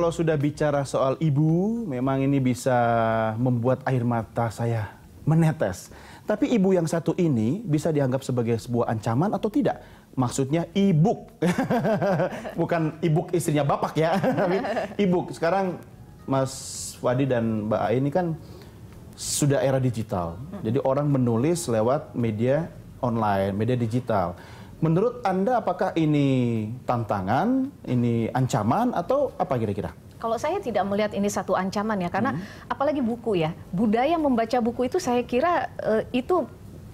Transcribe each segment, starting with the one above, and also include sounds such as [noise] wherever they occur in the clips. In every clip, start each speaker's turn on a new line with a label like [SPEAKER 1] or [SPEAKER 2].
[SPEAKER 1] Kalau sudah bicara soal ibu, memang ini bisa membuat air mata saya menetes. Tapi ibu yang satu ini bisa dianggap sebagai sebuah ancaman atau tidak? Maksudnya ibuk, [laughs] bukan ibuk istrinya bapak ya, [laughs] ibuk. Sekarang Mas Wadi dan Mbak A ini kan sudah era digital. Jadi orang menulis lewat media online, media digital. Menurut Anda apakah ini tantangan, ini ancaman atau apa kira-kira?
[SPEAKER 2] Kalau saya tidak melihat ini satu ancaman ya, karena hmm. apalagi buku ya, budaya membaca buku itu saya kira uh, itu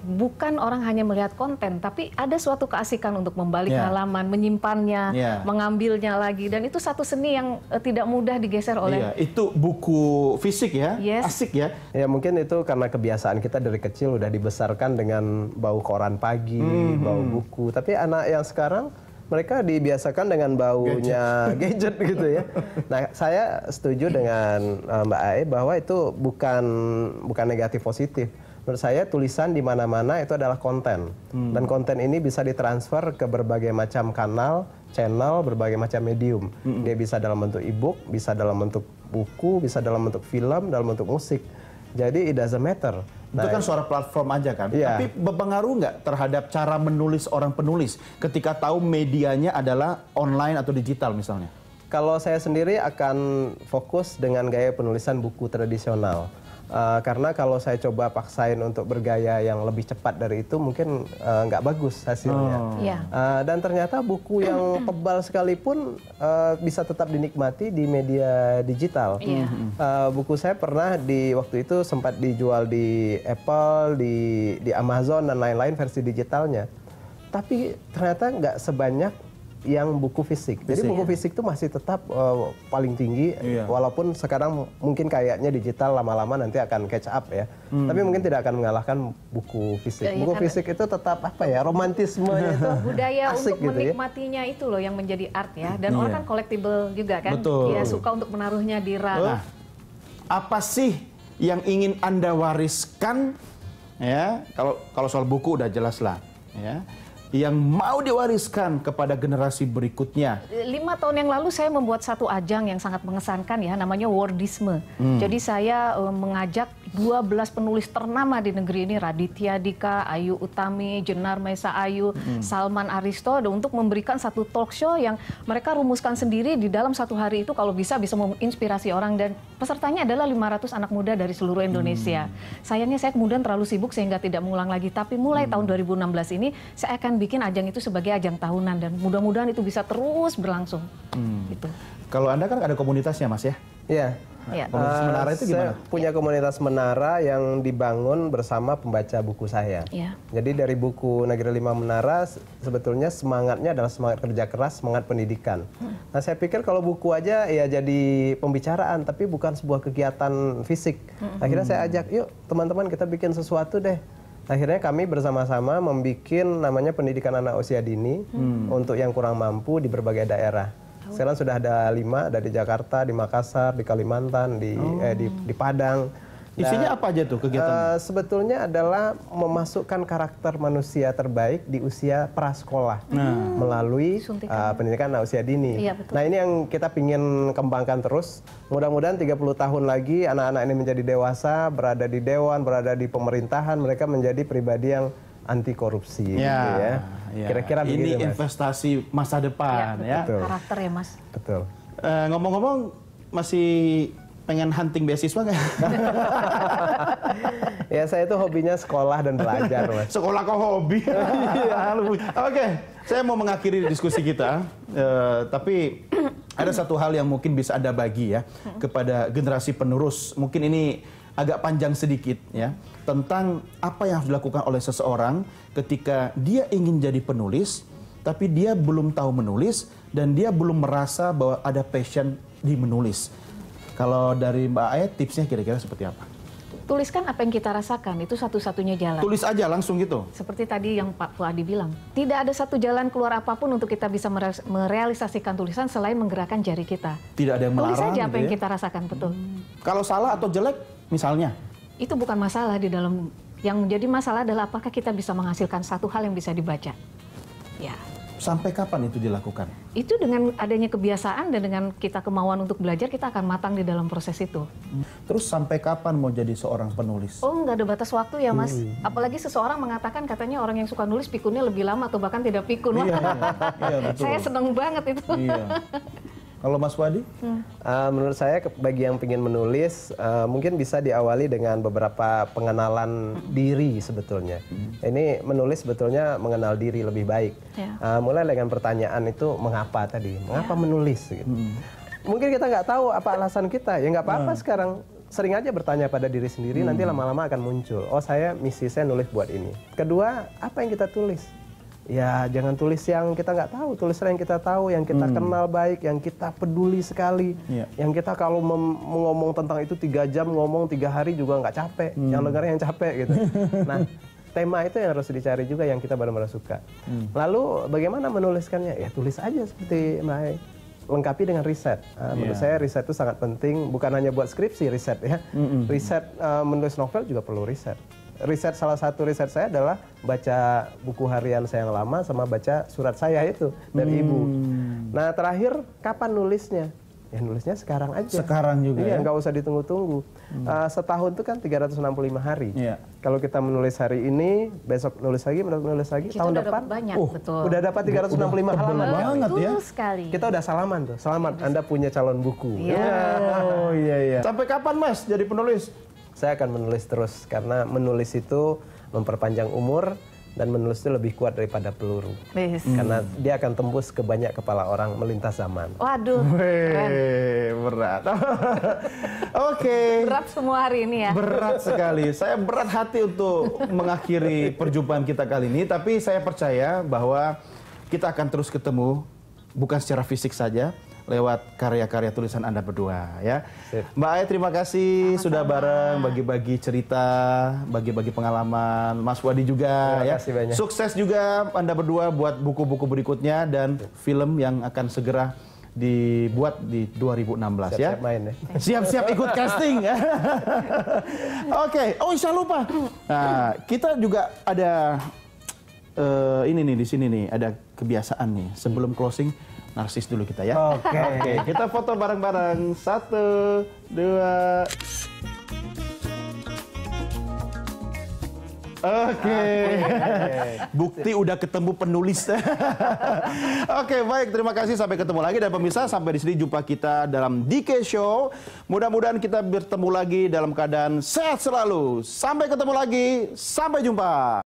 [SPEAKER 2] bukan orang hanya melihat konten, tapi ada suatu keasikan untuk membalik yeah. halaman, menyimpannya, yeah. mengambilnya lagi, dan itu satu seni yang uh, tidak mudah digeser oleh.
[SPEAKER 1] Yeah. Itu buku fisik ya,
[SPEAKER 2] yes.
[SPEAKER 1] asik ya.
[SPEAKER 3] Ya mungkin itu karena kebiasaan kita dari kecil udah dibesarkan dengan bau koran pagi, mm -hmm. bau buku. Tapi anak yang sekarang mereka dibiasakan dengan baunya gadget, gadget [laughs] gitu ya. Nah, saya setuju dengan uh, Mbak Ae bahwa itu bukan bukan negatif positif menurut saya tulisan di mana-mana itu adalah konten hmm. dan konten ini bisa ditransfer ke berbagai macam kanal, channel, berbagai macam medium. Hmm. Dia bisa dalam bentuk e-book, bisa dalam bentuk buku, bisa dalam bentuk film, dalam bentuk musik. Jadi it doesn't matter.
[SPEAKER 1] Nah, itu kan suara platform aja kan. Iya. Tapi berpengaruh nggak terhadap cara menulis orang penulis ketika tahu medianya adalah online atau digital misalnya?
[SPEAKER 3] Kalau saya sendiri akan fokus dengan gaya penulisan buku tradisional. Uh, karena kalau saya coba paksain untuk bergaya yang lebih cepat dari itu mungkin uh, nggak bagus hasilnya. Oh. Yeah. Uh, dan ternyata buku yang [clears throat] tebal sekalipun uh, bisa tetap dinikmati di media digital. Yeah. Uh, buku saya pernah di waktu itu sempat dijual di Apple, di di Amazon dan lain-lain versi digitalnya. Tapi ternyata nggak sebanyak yang buku fisik. Jadi buku fisik itu masih tetap uh, paling tinggi, iya. walaupun sekarang mungkin kayaknya digital lama-lama nanti akan catch up ya. Hmm. Tapi mungkin tidak akan mengalahkan buku fisik. Ya, buku kan fisik itu tetap apa ya, romantisme itu [laughs]
[SPEAKER 2] budaya [laughs]
[SPEAKER 3] asik
[SPEAKER 2] untuk gitu ya. menikmatinya ya. itu loh yang menjadi art ya. Dan iya. orang kan collectible juga kan.
[SPEAKER 1] Betul.
[SPEAKER 2] Dia suka untuk menaruhnya di rak. Nah,
[SPEAKER 1] apa sih yang ingin anda wariskan? Ya, kalau kalau soal buku udah jelas lah. Ya yang mau diwariskan kepada generasi berikutnya.
[SPEAKER 2] Lima tahun yang lalu saya membuat satu ajang yang sangat mengesankan ya, namanya Wordisme. Hmm. Jadi saya uh, mengajak 12 penulis ternama di negeri ini, Raditya Dika, Ayu Utami, Jenar Maisa Ayu, hmm. Salman Aristo, untuk memberikan satu talk show yang mereka rumuskan sendiri di dalam satu hari itu kalau bisa bisa menginspirasi orang dan pesertanya adalah 500 anak muda dari seluruh Indonesia. Hmm. Sayangnya saya kemudian terlalu sibuk sehingga tidak mengulang lagi, tapi mulai hmm. tahun 2016 ini saya akan bikin ajang itu sebagai ajang tahunan dan mudah-mudahan itu bisa terus berlangsung. Hmm.
[SPEAKER 1] Gitu. Kalau Anda kan ada komunitasnya Mas ya?
[SPEAKER 3] Iya. Ya. Komunitas uh, Menara itu gimana? Saya punya komunitas Menara yang dibangun bersama pembaca buku saya. Ya. Jadi dari buku Negeri Lima Menara sebetulnya semangatnya adalah semangat kerja keras, semangat pendidikan. Hmm. Nah saya pikir kalau buku aja ya jadi pembicaraan, tapi bukan sebuah kegiatan fisik. Hmm. Akhirnya saya ajak, yuk teman-teman kita bikin sesuatu deh Akhirnya kami bersama-sama membuat namanya pendidikan anak usia dini hmm. untuk yang kurang mampu di berbagai daerah. Sekarang sudah ada lima dari Jakarta, di Makassar, di Kalimantan, di oh. eh, di, di Padang.
[SPEAKER 1] Isinya nah, apa aja tuh kegiatan? Uh,
[SPEAKER 3] sebetulnya adalah memasukkan karakter manusia terbaik di usia prasekolah nah. melalui uh, pendidikan nah, usia dini. Iya, betul. Nah ini yang kita ingin kembangkan terus. Mudah-mudahan 30 tahun lagi anak-anak ini menjadi dewasa, berada di dewan, berada di pemerintahan, mereka menjadi pribadi yang anti korupsi.
[SPEAKER 1] Ya, gitu ya. ya. Kira-kira ini begitu, investasi masa depan
[SPEAKER 2] ya. Betul. ya. Karakter ya mas.
[SPEAKER 3] Betul.
[SPEAKER 1] Uh, ngomong-ngomong masih pengen hunting beasiswa nggak? [laughs]
[SPEAKER 3] ya saya itu hobinya sekolah dan belajar [laughs] mas.
[SPEAKER 1] Sekolah kok hobi? [laughs] Iya. Oke, saya mau mengakhiri diskusi kita, uh, tapi ada satu hal yang mungkin bisa ada bagi ya kepada generasi penerus. Mungkin ini agak panjang sedikit ya tentang apa yang harus dilakukan oleh seseorang ketika dia ingin jadi penulis tapi dia belum tahu menulis dan dia belum merasa bahwa ada passion di menulis. Kalau dari Mbak Ayat tipsnya kira-kira seperti apa?
[SPEAKER 2] Tuliskan apa yang kita rasakan, itu satu-satunya jalan.
[SPEAKER 1] Tulis aja langsung gitu?
[SPEAKER 2] Seperti tadi yang Pak Fuadi bilang, tidak ada satu jalan keluar apa pun untuk kita bisa merealisasikan tulisan selain menggerakkan jari kita.
[SPEAKER 1] Tidak ada yang melarang
[SPEAKER 2] Tulis aja apa
[SPEAKER 1] gitu
[SPEAKER 2] yang
[SPEAKER 1] ya?
[SPEAKER 2] kita rasakan, betul. Hmm.
[SPEAKER 1] Kalau salah atau jelek, misalnya?
[SPEAKER 2] Itu bukan masalah di dalam, yang menjadi masalah adalah apakah kita bisa menghasilkan satu hal yang bisa dibaca. Ya.
[SPEAKER 1] Sampai kapan itu dilakukan?
[SPEAKER 2] Itu dengan adanya kebiasaan dan dengan kita kemauan untuk belajar, kita akan matang di dalam proses itu.
[SPEAKER 1] Terus sampai kapan mau jadi seorang penulis?
[SPEAKER 2] Oh, nggak ada batas waktu ya, Mas. Apalagi seseorang mengatakan katanya orang yang suka nulis pikunnya lebih lama atau bahkan tidak pikun.
[SPEAKER 1] Iya, [laughs] iya, betul.
[SPEAKER 2] Saya seneng banget itu.
[SPEAKER 1] Iya. [laughs] Kalau Mas Wadi?
[SPEAKER 3] Uh, menurut saya bagi yang ingin menulis uh, mungkin bisa diawali dengan beberapa pengenalan diri sebetulnya. Ini menulis sebetulnya mengenal diri lebih baik.
[SPEAKER 2] Ya.
[SPEAKER 3] Uh, mulai dengan pertanyaan itu mengapa tadi, mengapa menulis gitu. Mungkin kita nggak tahu apa alasan kita, ya nggak apa-apa sekarang. Sering aja bertanya pada diri sendiri, nanti lama-lama akan muncul. Oh saya misi saya nulis buat ini. Kedua, apa yang kita tulis? Ya jangan tulis yang kita nggak tahu, tulislah yang kita tahu, yang kita kenal baik, yang kita peduli sekali,
[SPEAKER 1] Iya.
[SPEAKER 3] yang kita kalau ngomong tentang itu tiga jam ngomong tiga hari juga nggak capek, yang dengar yang capek gitu. [laughs] nah tema itu yang harus dicari juga yang kita benar-benar suka. Lalu bagaimana menuliskannya? Ya tulis aja seperti Mbak Ai. lengkapi dengan riset. Menurut
[SPEAKER 1] Iya.
[SPEAKER 3] saya riset itu sangat penting, bukan hanya buat skripsi riset ya. Riset ah, menulis novel juga perlu riset. Riset salah satu riset saya adalah baca buku harian saya yang lama sama baca surat saya itu dari ibu. Nah terakhir kapan nulisnya? Ya nulisnya sekarang aja.
[SPEAKER 1] Sekarang juga
[SPEAKER 3] Iya,
[SPEAKER 1] ya?
[SPEAKER 3] nggak usah ditunggu-tunggu. Ah, setahun itu kan 365 hari.
[SPEAKER 1] Iya.
[SPEAKER 3] Kalau kita menulis hari ini, besok nulis lagi, menulis lagi,
[SPEAKER 2] Kita
[SPEAKER 3] tahun
[SPEAKER 2] udah
[SPEAKER 3] depan
[SPEAKER 2] banyak,
[SPEAKER 1] Oh,
[SPEAKER 2] betul.
[SPEAKER 3] udah dapat 365 halaman.
[SPEAKER 1] banget ya.
[SPEAKER 2] Betul sekali.
[SPEAKER 3] Kita udah salaman tuh. Selamat, Anda punya calon buku.
[SPEAKER 2] Iya.
[SPEAKER 1] Oh iya iya. Sampai kapan Mas jadi penulis?
[SPEAKER 3] Saya akan menulis terus karena menulis itu memperpanjang umur dan menulis itu lebih kuat daripada peluru.
[SPEAKER 2] Wis.
[SPEAKER 3] Karena dia akan tembus ke banyak kepala orang melintas zaman.
[SPEAKER 2] Waduh.
[SPEAKER 1] Weh, berat. [laughs] Oke.
[SPEAKER 2] Berat semua hari ini ya.
[SPEAKER 1] Berat sekali. Saya berat hati untuk mengakhiri perjumpaan kita kali ini, tapi saya percaya bahwa kita akan terus ketemu bukan secara fisik saja lewat karya-karya tulisan Anda berdua ya.
[SPEAKER 3] Sip.
[SPEAKER 1] Mbak Ai terima kasih sudah bareng bagi-bagi cerita, bagi-bagi pengalaman. Mas Wadi juga
[SPEAKER 3] Terima
[SPEAKER 1] ya.
[SPEAKER 3] kasih banyak.
[SPEAKER 1] Sukses juga Anda berdua buat buku-buku berikutnya dan film yang akan segera dibuat di 2016 ya.
[SPEAKER 3] Siap-siap main ya.
[SPEAKER 1] Siap-siap ikut casting ya. [laughs] Oke, oh saya lupa. Nah, kita juga ada eh, ini nih di sini nih ada kebiasaan nih sebelum closing narsis dulu kita ya.
[SPEAKER 3] Oke.
[SPEAKER 1] Oke, kita foto bareng-bareng satu, dua. Oke, bukti udah ketemu penulis. Oke, baik. Terima kasih. Sampai ketemu lagi dan pemirsa sampai di sini jumpa kita dalam DK Show. Mudah-mudahan kita bertemu lagi dalam keadaan sehat selalu. Sampai ketemu lagi. Sampai jumpa.